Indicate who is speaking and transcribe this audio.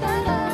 Speaker 1: love.